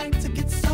night to get some.